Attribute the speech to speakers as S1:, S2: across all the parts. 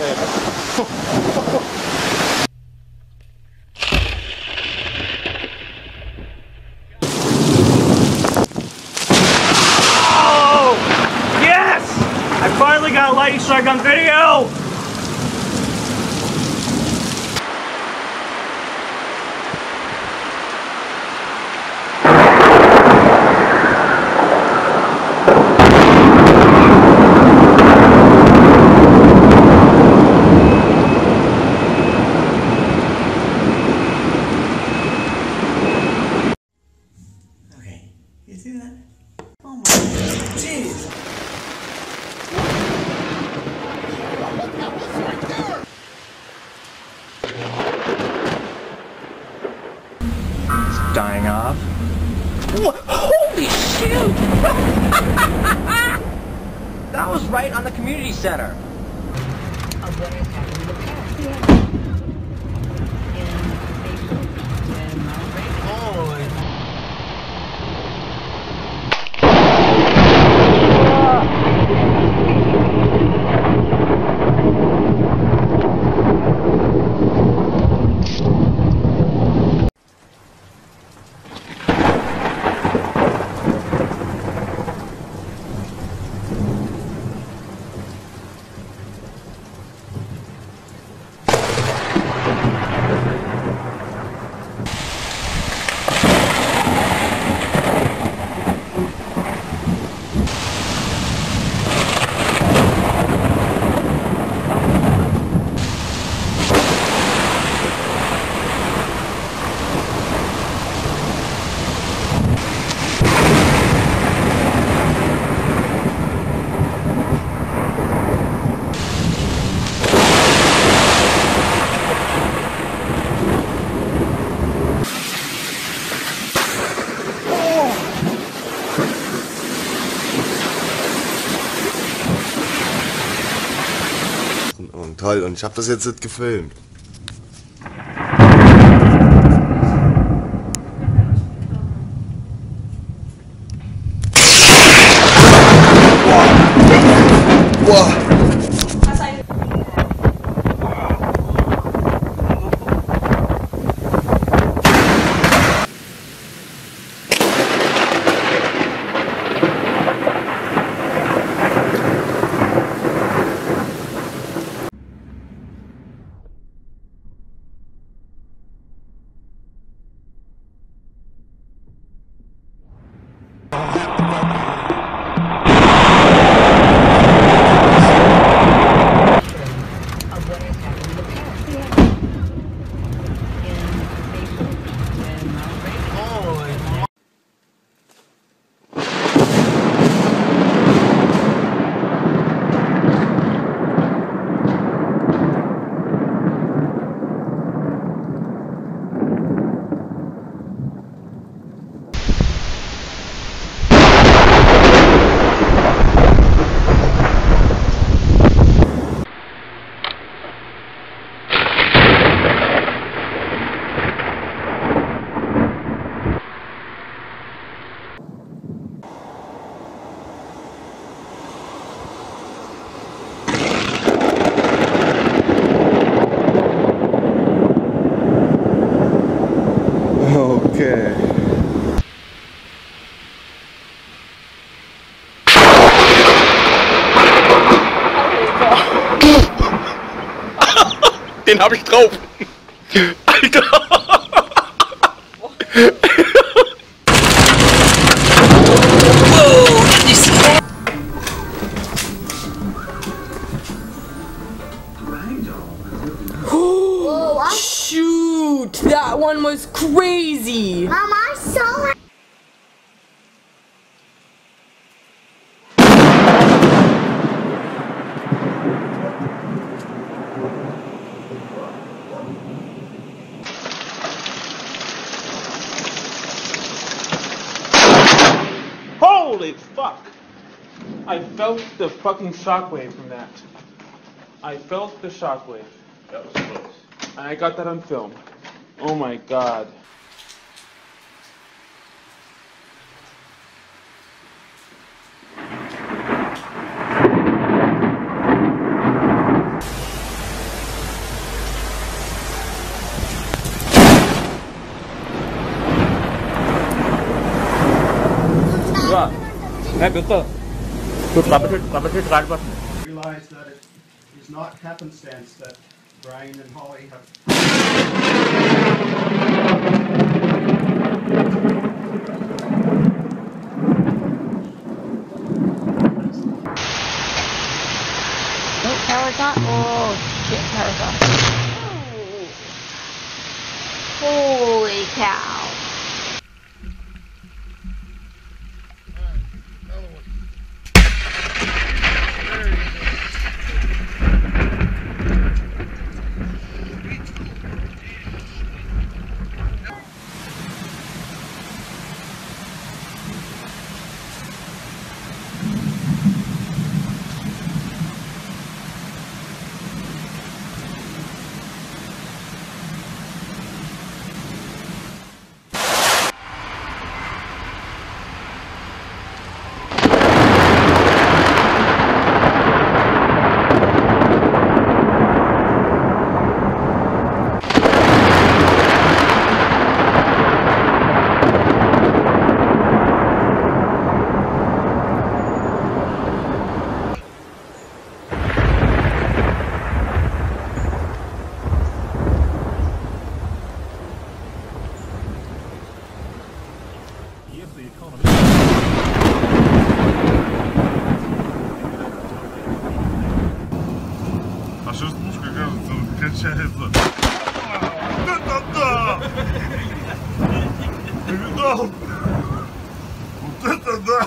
S1: ね。
S2: Holy shoot! that was right on the community center.
S3: Toll, und ich habe das jetzt nicht gefilmt.
S1: Den hab ich drauf. Alter.
S4: Shoot! That one was crazy!
S5: Mom, I saw it.
S6: Holy fuck! I felt the fucking shockwave from that. I felt the shockwave.
S1: That was close.
S6: And I got that on film. Oh my god.
S1: Dua. Eh, pas.
S5: realize that it is not happenstance that Brian and Holly have
S7: кажется, качается. Да-да-да! Ты видал? Вот это да!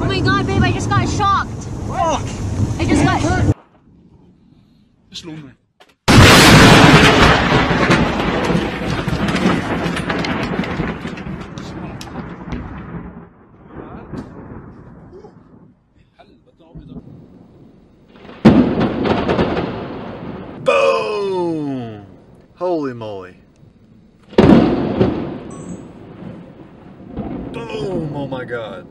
S8: Oh my god, babe, I just got shocked. I just got.
S3: Boom! Holy moly. Boom! Oh my god.